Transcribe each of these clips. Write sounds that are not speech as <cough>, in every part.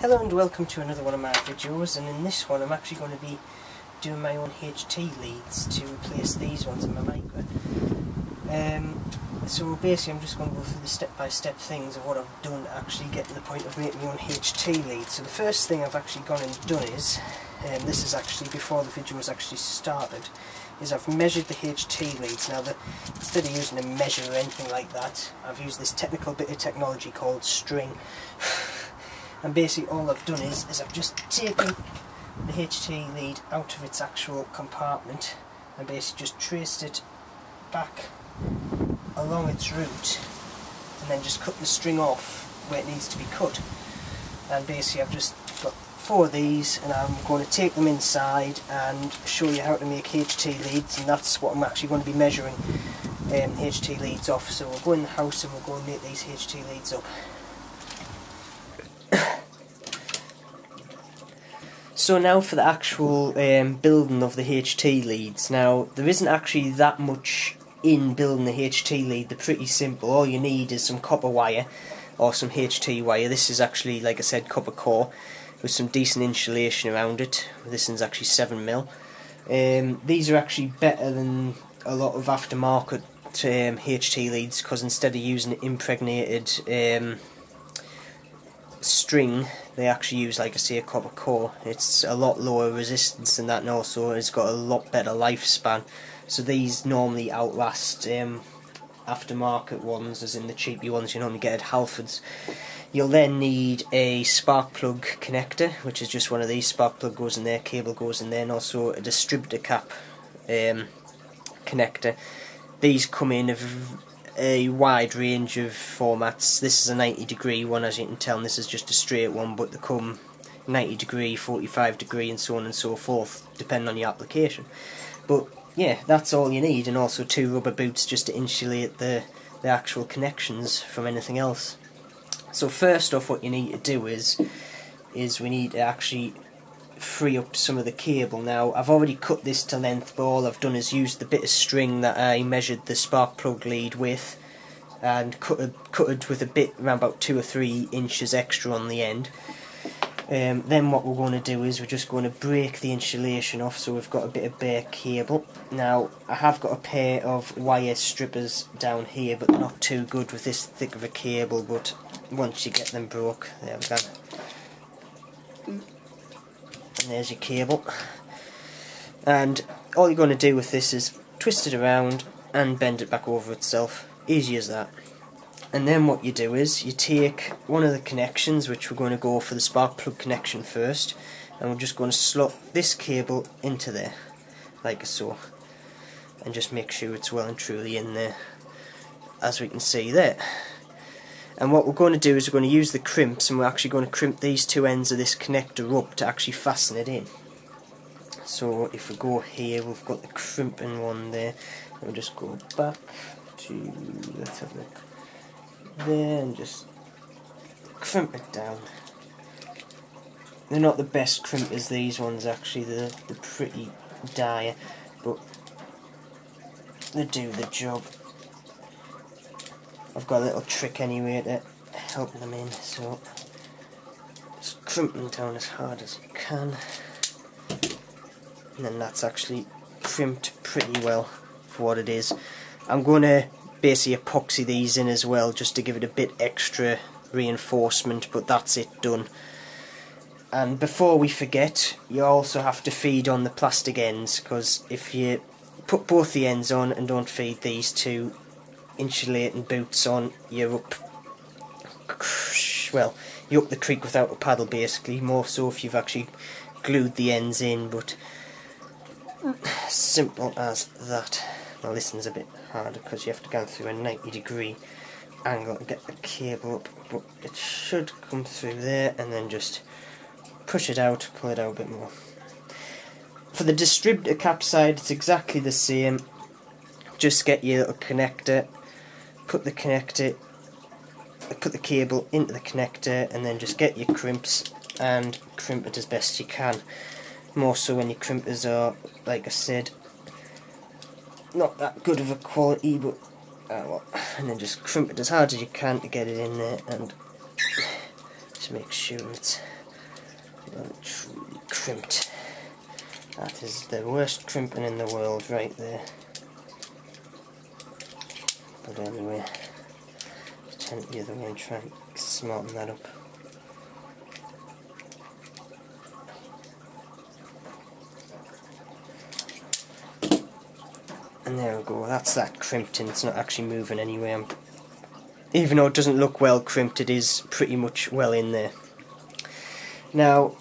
Hello and welcome to another one of my videos and in this one I'm actually going to be doing my own HT leads to replace these ones in my Micra. Um, so basically I'm just going to go through the step-by-step things of what I've done to actually get to the point of making my own HT lead. So the first thing I've actually gone and done is, and um, this is actually before the video was actually started, is I've measured the HT leads. Now the, instead of using a measure or anything like that, I've used this technical bit of technology called string. And basically all I've done is, is I've just taken the HT lead out of its actual compartment and basically just traced it back along its route and then just cut the string off where it needs to be cut. And basically I've just got four of these and I'm going to take them inside and show you how to make HT leads and that's what I'm actually going to be measuring um, HT leads off. So we'll go in the house and we'll go and make these HT leads up So now for the actual um, building of the HT leads. Now there isn't actually that much in building the HT lead. They're pretty simple. All you need is some copper wire or some HT wire. This is actually, like I said, copper core with some decent insulation around it. This one's actually 7mm. Um, these are actually better than a lot of aftermarket um, HT leads because instead of using impregnated um, string they actually use like I say a copper core. It's a lot lower resistance than that and also it's got a lot better lifespan. So these normally outlast um, aftermarket ones as in the cheapy ones you normally get at Halfords. You'll then need a spark plug connector which is just one of these. Spark plug goes in there cable goes in there and also a distributor cap um, connector. These come in a wide range of formats. This is a 90 degree one as you can tell and this is just a straight one but they come 90 degree, 45 degree and so on and so forth depending on your application. But yeah, that's all you need and also two rubber boots just to insulate the, the actual connections from anything else. So first off what you need to do is is we need to actually free up some of the cable. Now, I've already cut this to length, but all I've done is used the bit of string that I measured the spark plug lead with and cut it, with a bit around about two or three inches extra on the end. Um, then what we're going to do is we're just going to break the insulation off so we've got a bit of bare cable. Now I have got a pair of wire strippers down here but they're not too good with this thick of a cable but once you get them broke, there we go there's your cable. And all you're going to do with this is twist it around and bend it back over itself. Easy as that. And then what you do is you take one of the connections which we're going to go for the spark plug connection first and we're just going to slot this cable into there like so and just make sure it's well and truly in there as we can see there and what we're going to do is we're going to use the crimps and we're actually going to crimp these two ends of this connector up to actually fasten it in. So if we go here, we've got the crimping one there. We'll just go back to, let's have a look, there and just crimp it down. They're not the best crimpers, these ones actually, they're, they're pretty dire, but they do the job. I've got a little trick anyway to help them in, so just crimp them down as hard as you can. And then that's actually crimped pretty well for what it is. I'm going to basically epoxy these in as well just to give it a bit extra reinforcement, but that's it done. And before we forget, you also have to feed on the plastic ends, because if you put both the ends on and don't feed these two, insulating boots on, you're up, well, you're up the creek without a paddle basically, more so if you've actually glued the ends in, but simple as that. Now this one's a bit harder because you have to go through a 90 degree angle to get the cable up, but it should come through there and then just push it out, pull it out a bit more. For the distributor cap side, it's exactly the same. Just get your little connector put the connector put the cable into the connector and then just get your crimps and crimp it as best you can more so when your crimpers are like I said not that good of a quality but uh, well, and then just crimp it as hard as you can to get it in there and <sighs> just make sure it's truly crimped. That is the worst crimping in the world right there. Anyway, turn it the other way and try and smarten that up. And there we go, that's that crimped and it's not actually moving anywhere. Even though it doesn't look well crimped, it is pretty much well in there. Now,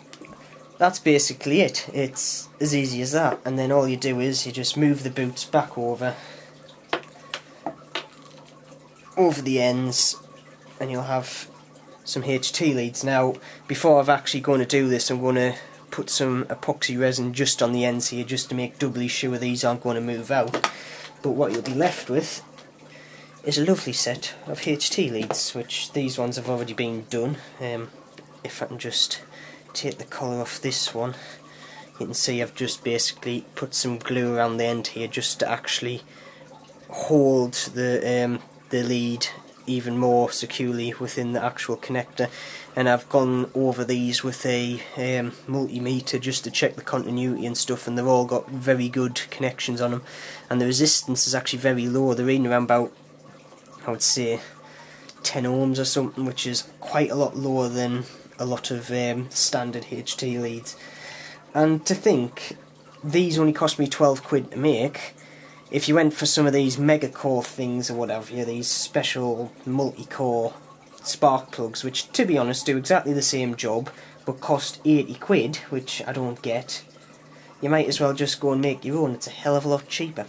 that's basically it. It's as easy as that. And then all you do is you just move the boots back over, over the ends, and you'll have some HT leads. Now, before I've actually going to do this, I'm going to put some epoxy resin just on the ends here, just to make doubly sure these aren't going to move out. But what you'll be left with is a lovely set of HT leads, which these ones have already been done. Um, if I can just take the collar off this one you can see I've just basically put some glue around the end here just to actually hold the um, the lead even more securely within the actual connector and I've gone over these with a um, multimeter just to check the continuity and stuff and they've all got very good connections on them and the resistance is actually very low they're in around about I would say 10 ohms or something which is quite a lot lower than a lot of um, standard HT leads. And to think, these only cost me 12 quid to make. If you went for some of these Magnecor things or whatever, you know, these special multi-core spark plugs, which to be honest do exactly the same job, but cost 80 quid, which I don't get, you might as well just go and make your own, it's a hell of a lot cheaper.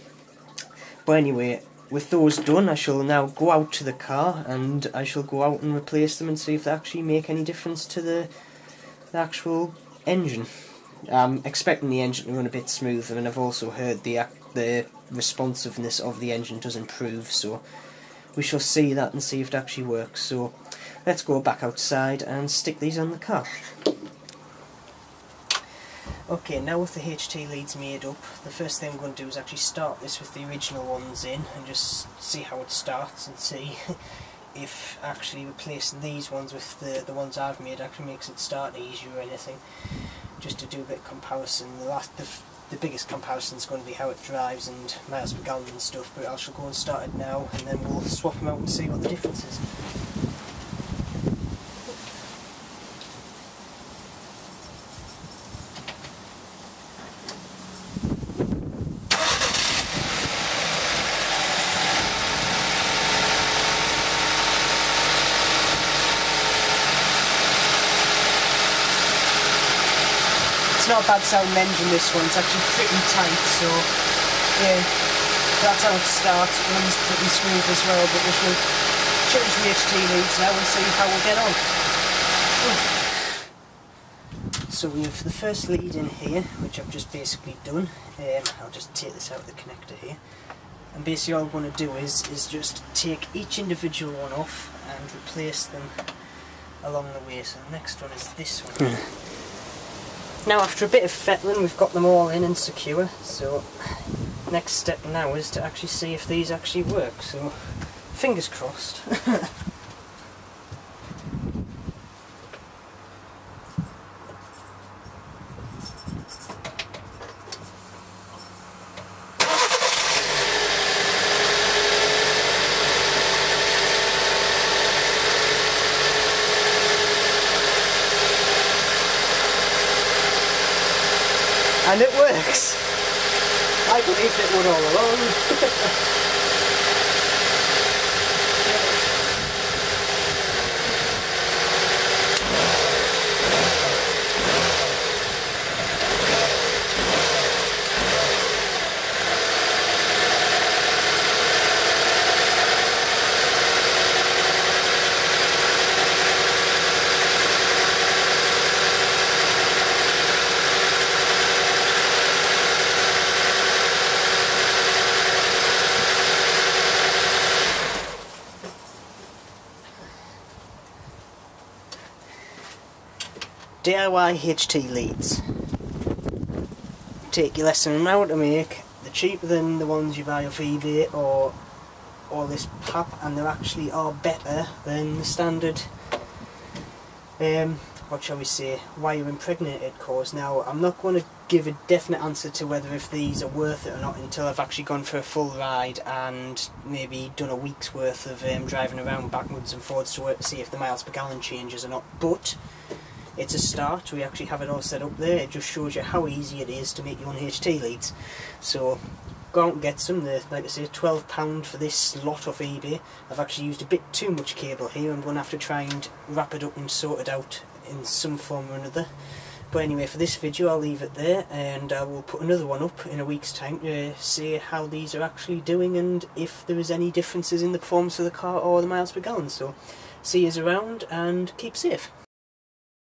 But anyway, with those done, I shall now go out to the car and I shall go out and replace them and see if they actually make any difference to the, the actual engine. I'm expecting the engine to run a bit smoother and I've also heard the the responsiveness of the engine does improve so we shall see that and see if it actually works so let's go back outside and stick these on the car. Okay, now with the HT leads made up, the first thing I'm going to do is actually start this with the original ones in and just see how it starts and see <laughs> if actually replacing these ones with the, the ones I've made actually makes it start easier or anything. Just to do a bit of comparison. The last, the, the biggest comparison is going to be how it drives and miles per gallon and stuff, but I shall go and start it now and then we'll swap them out and see what the difference is. Not bad sounding engine this one, it's actually pretty tight so yeah that's how it starts, it runs pretty smooth as well but we shall change the HT leads now and see how we'll get on. So we have the first lead in here which I've just basically done, um, I'll just take this out of the connector here and basically all I'm going to do is, is just take each individual one off and replace them along the way. So the next one is this one. Now after a bit of fettling we've got them all in and secure so next step now is to actually see if these actually work so fingers crossed. <laughs> I believed it would all along. <laughs> DIY HT leads. Take your lesson on how to make. They're cheaper than the ones you buy off eBay or or this pap and they actually are better than the standard um, what shall we say, wire impregnated cores. Now, I'm not going to give a definite answer to whether if these are worth it or not until I've actually gone for a full ride and maybe done a week's worth of um, driving around backwards and forwards to see if the miles per gallon changes or not. But it's a start, we actually have it all set up there, it just shows you how easy it is to make your own HT leads. So go out and get some, they're like I say £12 for this lot off eBay. I've actually used a bit too much cable here, I'm going to have to try and wrap it up and sort it out in some form or another. But anyway, for this video I'll leave it there and I will put another one up in a week's time to see how these are actually doing and if there is any differences in the performance of the car or the miles per gallon. So see you around and keep safe.